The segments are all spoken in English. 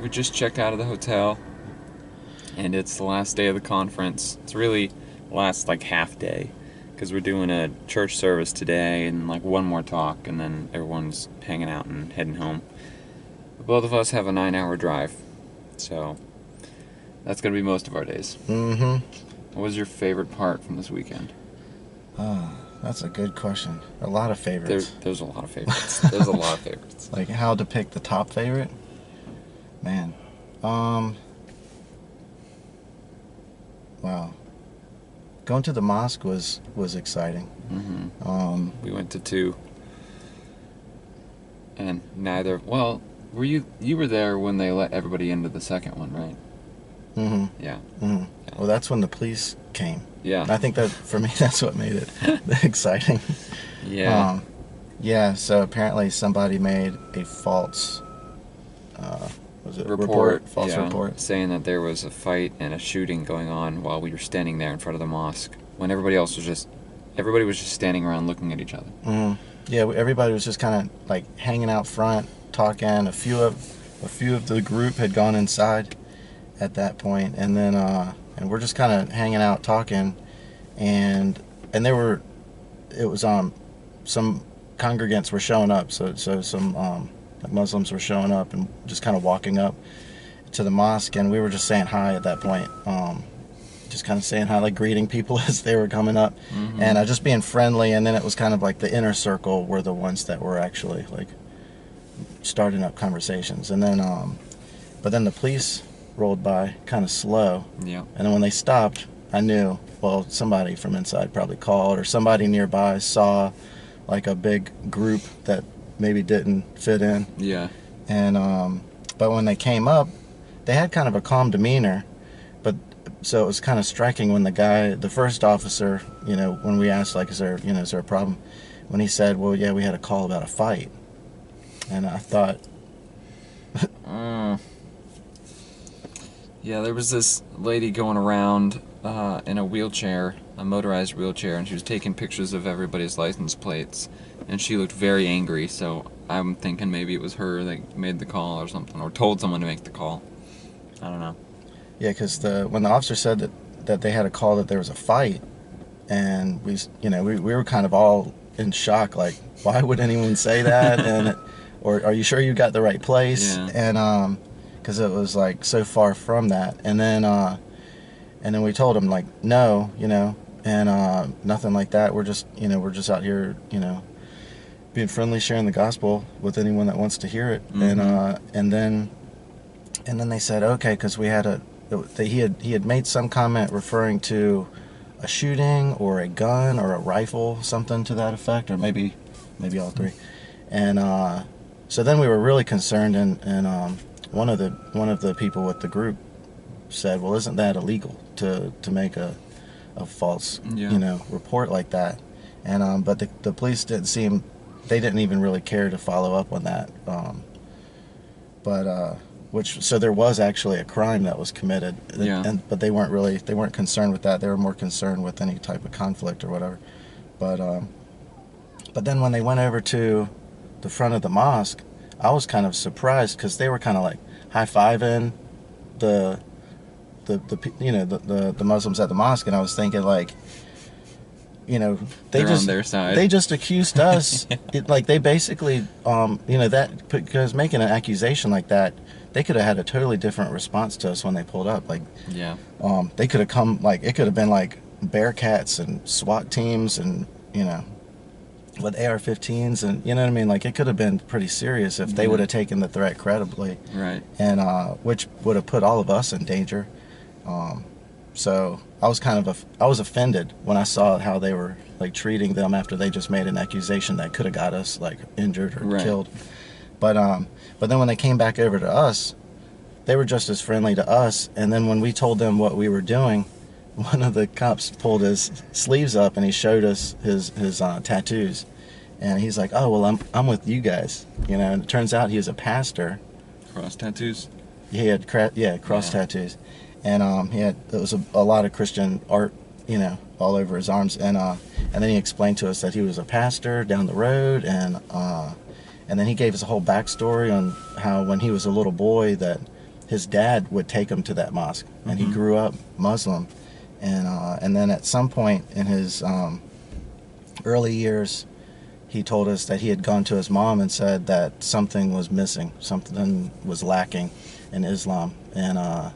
we just checked out of the hotel, and it's the last day of the conference. It's really last like half day, because we're doing a church service today and like one more talk, and then everyone's hanging out and heading home. Both of us have a nine-hour drive, so that's gonna be most of our days. Mm-hmm. What was your favorite part from this weekend? Ah, that's a good question. A lot of There, favorites. there's a lot of favorites. There's a lot of favorites. Like how to pick the top favorite? Man. Um Wow. Going to the mosque was was exciting. hmm Um We went to two, and neither. Well, were you you were there when they let everybody into the second one, right? Mm-hmm. Yeah. Mhm. Well, that's when the police came. Yeah. I think that for me that's what made it exciting. Yeah. Um, yeah, so apparently somebody made a false uh was it report. false yeah, report. saying that there was a fight and a shooting going on while we were standing there in front of the mosque when everybody else was just everybody was just standing around looking at each other. hmm Yeah, everybody was just kind of like hanging out front, talking. A few of a few of the group had gone inside at that point, and then uh, and we're just kind of hanging out talking, and and there were it was um some congregants were showing up, so so some um, Muslims were showing up and just kind of walking up to the mosque, and we were just saying hi at that point. Um, just kind of saying hi, like greeting people as they were coming up Mhm. and uh, just being friendly and then it was kind of like the inner circle were the ones that were actually like starting up conversations and then um but then the police rolled by kind of slow yeah. and then when they stopped i knew well somebody from inside probably called or somebody nearby saw like a big group that maybe didn't fit in Yeah. and um, but when they came up, they had kind of a calm demeanor. But so it was kind of striking when the guy, the first officer, you know, when we asked like, is there, you know, is there a problem? When he said, well, yeah, we had a call about a fight, and I thought, Uh, yeah, there was this lady going around uh, in a wheelchair, a motorized wheelchair, and she was taking pictures of everybody's license plates, and she looked very angry. So I'm thinking maybe it was her that made the call or something, or told someone to make the call. I don't know. yeah, because the when the officer said that that they had a call that there was a fight, and we, you know, we, we were kind of all in shock, like, why would anyone say that? and or are you sure you got the right place? Yeah. And um, because it was like so far from that, and then uh, and then we told him like, no, you know, and uh, nothing like that. We're just, you know, we're just out here, you know, being friendly, sharing the gospel with anyone that wants to hear it, and Mhm. uh, and then and then they said okay because we had a he had he had made some comment referring to a shooting or a gun or a rifle something to that effect or maybe maybe all three and uh, so then we were really concerned and and um, one of the one of the people with the group said well isn't that illegal to to make a a false Yeah. you know report like that and um, but the, the police didn't seem they didn't even really care to follow up on that um, but uh, which so there was actually a crime that was committed Yeah. and but they weren't really they weren't concerned with that they were more concerned with any type of conflict or whatever but um, but then when they went over to the front of the mosque I was kind of surprised because they were kind of like high fiving the the the you know the, the the Muslims at the mosque and I was thinking like you know they They're just on their side. they just accused us it, like they basically um you know that because making an accusation like that they could have had a totally different response to us when they pulled up like yeah. um they could have come like it could have been like bearcats and SWAT teams and you know with AR-15s and you know what I mean like it could have been pretty serious if they Yeah. would have taken the threat credibly Right. and uh, which would have put all of us in danger. Um, so I was kind of I was offended when I saw how they were like treating them after they just made an accusation that could have got us like injured or Right. killed. But um, but then when they came back over to us, they were just as friendly to us. And then when we told them what we were doing, one of the cops pulled his sleeves up and he showed us his his uh, tattoos. And he's like, "Oh well, I'm I'm with you guys," you know. And it turns out he was a pastor, Cross tattoos. he had cra- yeah cross tattoos, and um, he had there was a, a lot of Christian art, you know, all over his arms, and uh, and then he explained to us that he was a pastor down the road, and uh, and then he gave us a whole backstory on how when he was a little boy that his dad would take him to that mosque, and he Mhm. grew up Muslim, and uh, and then at some point in his um, early years, he told us that he had gone to his mom and said that something was missing, something was lacking in Islam, and uh,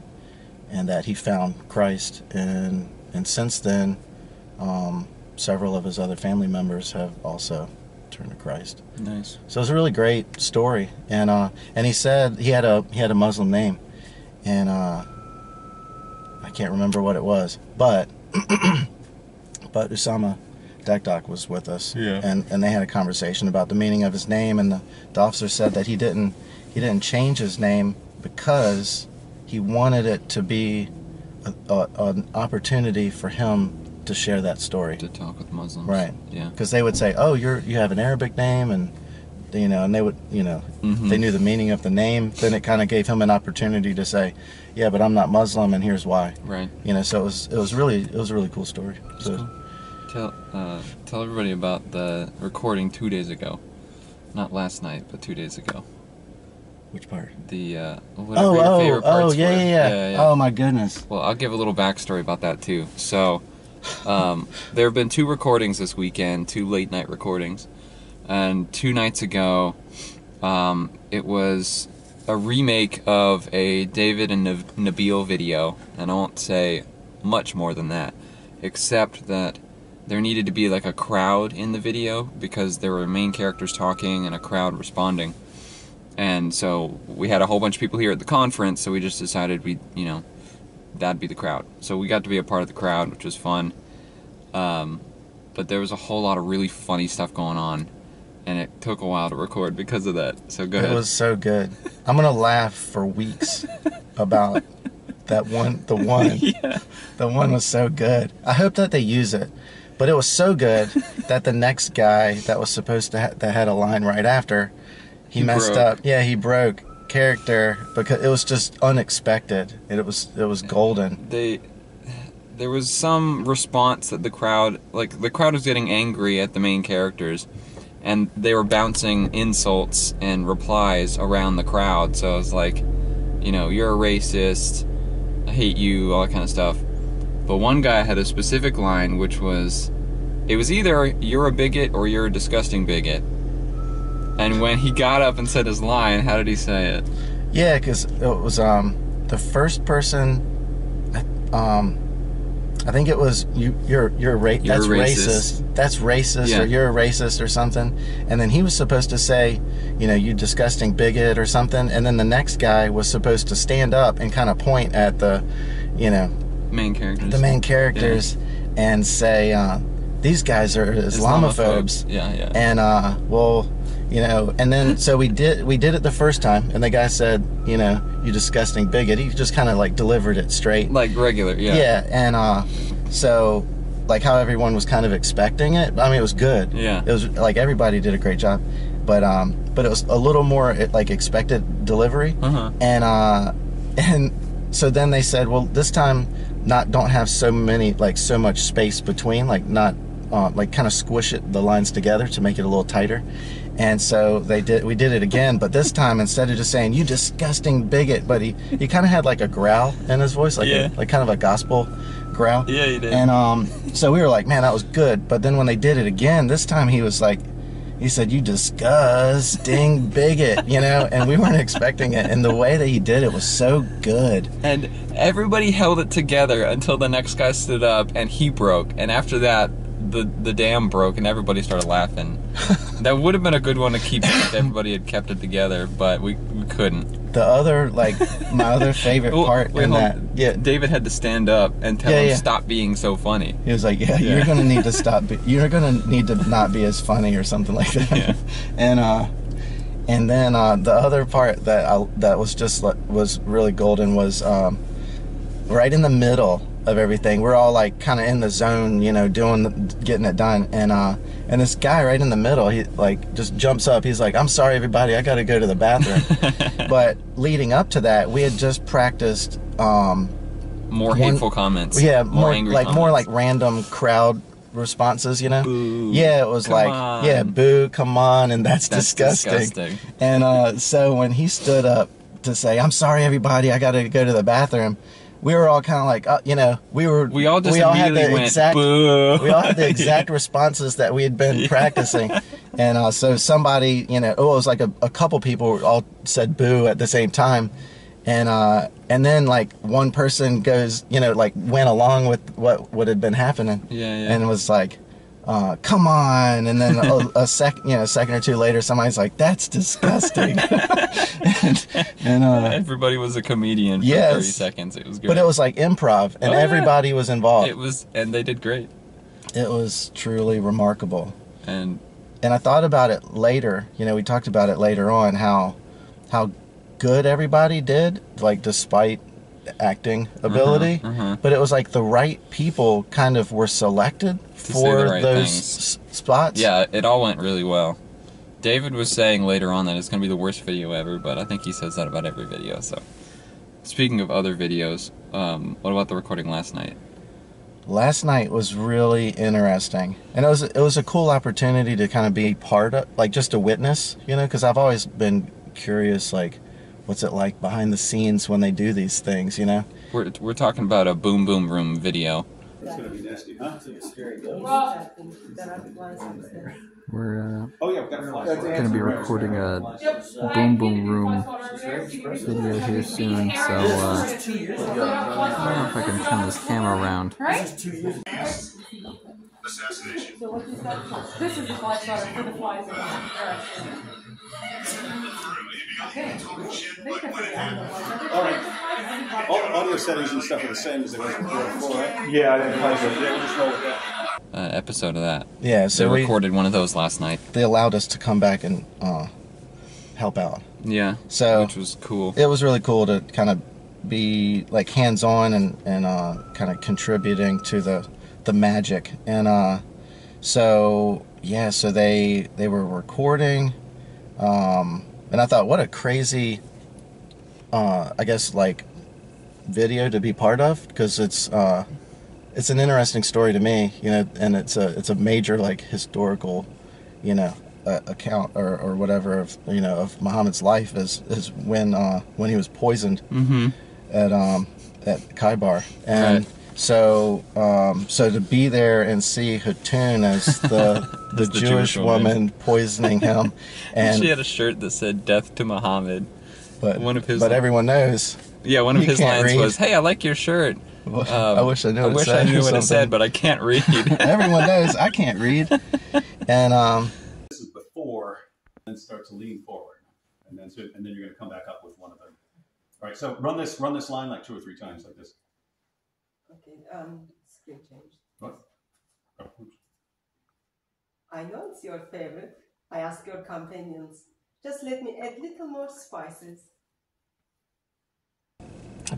and that he found Christ, and and since then, um, several of his other family members have also turned to Christ. Nice. So it's a really great story, and uh, and he said he had a he had a Muslim name, and uh, I can't remember what it was, but but Usama Dakdok was with us, Yeah. and and they had a conversation about the meaning of his name, and the, the officer said that he didn't he didn't change his name because he wanted it to be a, a, an opportunity for him to share that story To talk with Muslims. Right. Yeah. because they would say, "Oh, you're you have an Arabic name," and you know, and they would, you know, Mhm. they knew the meaning of the name. Then it kind of gave him an opportunity to say, "Yeah, but I'm not Muslim, and here's why." Right. You know, so it was it was really it was a really cool story. So cool. Tell uh, tell everybody about the recording two days ago, not last night, but two days ago. Which part? The uh, whatever Oh, your oh, favorite oh, parts yeah, were. yeah, yeah, Oh my goodness. Well, I'll give a little backstory about that too. So, um, there have been two recordings this weekend, two late night recordings, and two nights ago, um, it was a remake of a David and Nab- Nabil video, and I won't say much more than that, except that there needed to be like a crowd in the video because there were main characters talking and a crowd responding. And so we had a whole bunch of people here at the conference, so we just decided we, you know, that'd be the crowd. So we got to be a part of the crowd, which was fun. Um, but there was a whole lot of really funny stuff going on, and it took a while to record because of that. So go It ahead. was so good. I'm gonna laugh for weeks about that one. The one. yeah. The one was so good. I hope that they use it. But it was so good that the next guy that was supposed to ha- that had a line right after, he, He messed broke. up. Yeah, he broke character because it was just unexpected. It was it was golden. They, there was some response that the crowd, like the crowd was getting angry at the main characters, and they were bouncing insults and replies around the crowd. So it was like, you know, you're a racist, I hate you, all that kind of stuff. But one guy had a specific line, which was, it was either you're a bigot or you're a disgusting bigot. And when he got up and said his line, how did he say it? Yeah, because it was um the first person. Um, I think it was you. You're you're ra- You're that's racist. racist. That's racist, Yeah. or you're a racist, or something. And then he was supposed to say, you know, you disgusting bigot, or something. And then the next guy was supposed to stand up and kind of point at the, you know, Main characters. the main characters and say, uh, these guys are Islamophobes. Yeah, yeah. And uh, well, you know, and then so we did we did it the first time, and the guy said, you know, you disgusting bigot. He just kind of like delivered it straight. like regular, yeah. Yeah, and uh, so like how everyone was kind of expecting it. I mean, it was good. Yeah. It was like everybody did a great job, but um, but it was a little more like expected delivery, Uh-huh. and uh, and so then they said, well, this time not don't have so many like so much space between, like not uh, like kind of squish it the lines together to make it a little tighter. And so they did. We did it again, but this time instead of just saying "you disgusting bigot," but he he kind of had like a growl in his voice, like Yeah. a, like kind of a gospel growl. Yeah, he did. And um, so we were like, man, that was good. But then when they did it again, this time he was like, he said, "You disgusting bigot," you know, and we weren't expecting it. And the way that he did it was so good. And everybody held it together until the next guy stood up and he broke. And after that, the the dam broke and everybody started laughing. that would have been a good one to keep if everybody had kept it together, but we, we couldn't. The other, like, my other favorite Well, part wait, in that, yeah, David had to stand up and tell Yeah, him yeah. stop being so funny. He was like, "Yeah, Yeah. you're gonna need to stop. Be, you're gonna need to not be as funny or something like that." Yeah. And uh, and then uh, the other part that I, that was just like, was really golden was um, right in the middle of everything. We're all like kind of in the zone, you know, doing the, getting it done. And uh, and this guy right in the middle, he like just jumps up. He's like, "I'm sorry, everybody, I got to go to the bathroom." but leading up to that, we had just practiced. Um, More One- hateful comments. yeah, more, more, angry like more like random crowd responses, you know. Boo. Yeah, it was like, on. yeah, boo, come on, and that's, That's disgusting. disgusting. And uh, so when he stood up, to say, "I'm sorry, everybody, I got to go to the bathroom," we were all kind of like, uh, you know, we were We all just we all had the went, exact "Boo." we all had the exact responses that we had been practicing, and uh, so somebody, you know, oh, it was like a, a couple people all said "boo" at the same time, and uh, and then like one person goes, you know, like went along with what what had been happening, Yeah, yeah. and was like. Uh, come on, and then a, a sec, you know, a second or two later, somebody's like, "That's disgusting," and, and uh, Everybody was a comedian for Yes. 30 seconds. It was great. but it was like improv, and Oh, yeah. everybody was involved. It was, and they did great. it was truly remarkable. And and I thought about it later. You know, we talked about it later on how how good everybody did, like despite acting ability. uh-huh. But it was like the right people kind of were selected for the right those things. s- spots. yeah, it all went really well. David was saying later on that it's going to be the worst video ever, but I think he says that about every video. So, speaking of other videos, um, what about the recording last night? Last night was really interesting, and it was it was a cool opportunity to kind of be part of, like just a witness, you know, because I've always been curious, like, what's it like behind the scenes when they do these things, you know? We're, we're talking about a Boom Boom Room video. It's gonna be nasty, huh? We're uh, Oh yeah, we've got a gonna be recording a Boom Boom Room video here soon, so uh, I don't know if I can turn this camera around. Right? So what is that? This is the fly swatter for the flies. In the Okay. I think that's it. All right. All the audio settings and stuff are the same as they were before, before, right? Yeah, I didn't play So yeah, we'll just roll with that. Uh, episode of that. Yeah. They So we recorded one of those last night. they allowed us to come back and uh, help out. Yeah. So- which was cool. It was really cool to kind of be like hands on and and uh, kind of contributing to the the magic. And uh, so yeah, so they they were recording, um, and I thought, what a crazy, uh, I guess like video to be part of because it's uh, it's an interesting story to me, you know, and it's a it's a major like historical, you know, uh, account or, or whatever of you know of Muhammad's life is is when uh, when he was poisoned Mm-hmm. at um at Khaybar and. Right. So, um, so to be there and see Hatun as the the, the Jewish, Jewish woman. woman. poisoning him, and she had a shirt that said "Death to Muhammad." but one of his- but everyone knows. Yeah, one of his lines read. was, "Hey, I like your shirt." Um, I wish I knew what I it wish said I knew or what it said, but I can't read. everyone knows I can't read, and um, This is before, and start to lean forward, and then so, and then you're gonna come back up with one of them. All right, so run this run this line like two or three times like this. Okay, um, screen change. What? Oh, oops. I know it's your favorite. I ask your companions. Just let me add little more spices.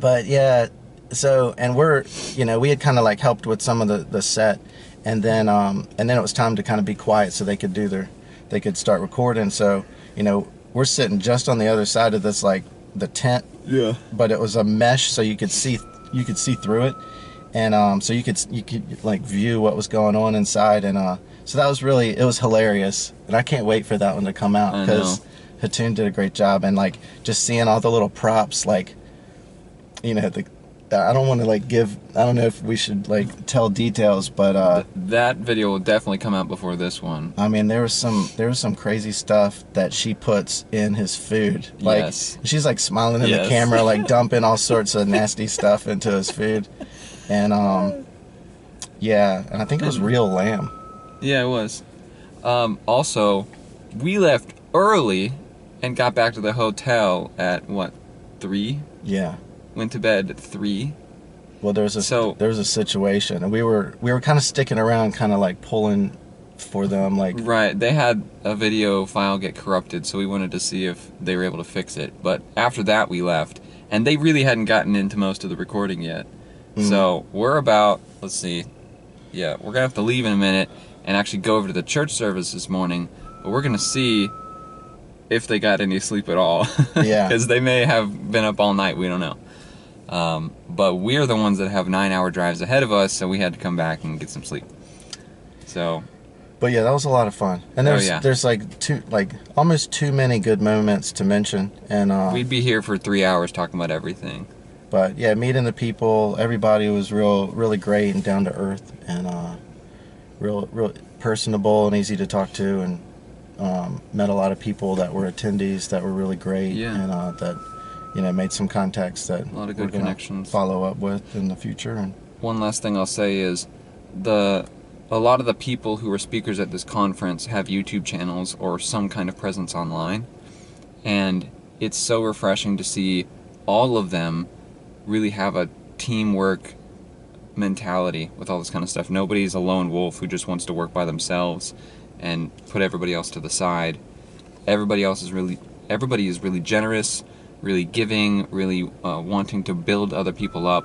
but yeah, so and we're you know we had kind of like helped with some of the the set, and then um and then it was time to kind of be quiet so they could do their they could start recording. So you know we're sitting just on the other side of this like the tent yeah. but it was a mesh so you could see you could see through it and um, so you could you could like view what was going on inside and uh, so that was really it was hilarious and I can't wait for that one to come out because. Hatun did a great job and like just seeing all the little props like you know the I don't want to like give I don't know if we should like tell details but uh, That video will definitely come out before this one. I mean, there was some there was some crazy stuff that she puts in his food. Like Yes. she's like smiling in Yes. the camera, like dumping all sorts of nasty stuff into his food, and um, yeah, and I think it was real lamb. Yeah, it was. Um, also, we left early and got back to the hotel at what three? Yeah. Went to bed at three. Well, there was a So- there was a situation, and we were we were kind of sticking around, kind of like pulling for them, like Right, they had a video file get corrupted, so we wanted to see if they were able to fix it. But after that, we left, and they really hadn't gotten into most of the recording yet. Mm. So we're about, let's see, yeah, we're gonna have to leave in a minute and actually go over to the church service this morning. But we're gonna see if they got any sleep at all. Yeah. because they may have been up all night. We don't know. Um, but we're the ones that have nine-hour drives ahead of us, so we had to come back and get some sleep. So but yeah, that was a lot of fun. And Oh, there's yeah. there's like too like almost too many good moments to mention. And uh, We'd be here for three hours talking about everything. But yeah, meeting the people, everybody was real really great and down to earth and uh, real real personable and easy to talk to and um, met a lot of people that were attendees that were really great Yeah. and uh, that you know made some contacts that A lot of we're good connections. follow up with in the future and one last thing I'll say is the a lot of the people who are speakers at this conference have YouTube channels or some kind of presence online and it's so refreshing to see all of them really have a teamwork mentality with all this kind of stuff. Nobody's a lone wolf who just wants to work by themselves and put everybody else to the side. Everybody else is really everybody is really generous, really giving, really uh, wanting to build other people up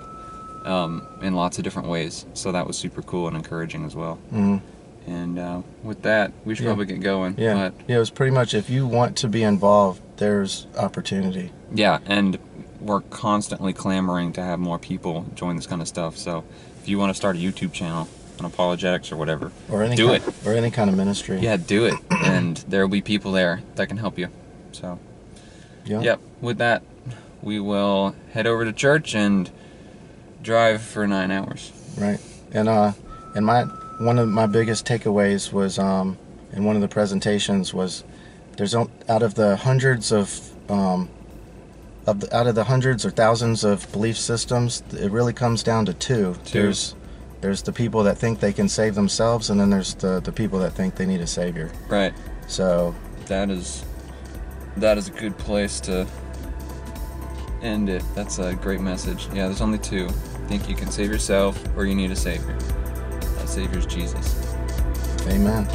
um, in lots of different ways. So that was super cool and encouraging as well. mhm. And uh, with that, we should Yeah. probably get going. yeah But yeah it was pretty much if you want to be involved there's opportunity yeah, and we're constantly clamoring to have more people join this kind of stuff. So if you want to start a YouTube channel on apologetics or whatever, or any Do kind, it. or any kind of ministry yeah, do it. and there will be people there that can help you. So, yeah yep. With that, we will head over to church and drive for nine hours. Right. And uh and my one of my biggest takeaways was um in one of the presentations was there's out of the hundreds of um of the, out of the hundreds or thousands of belief systems, it really comes down to two. Two. There's there's the people that think they can save themselves and then there's the the people that think they need a savior. Right. So, That is that is a good place to end it. That's a great message. Yeah, there's only two. Think you can save yourself or you need a savior. That savior's Jesus. amen.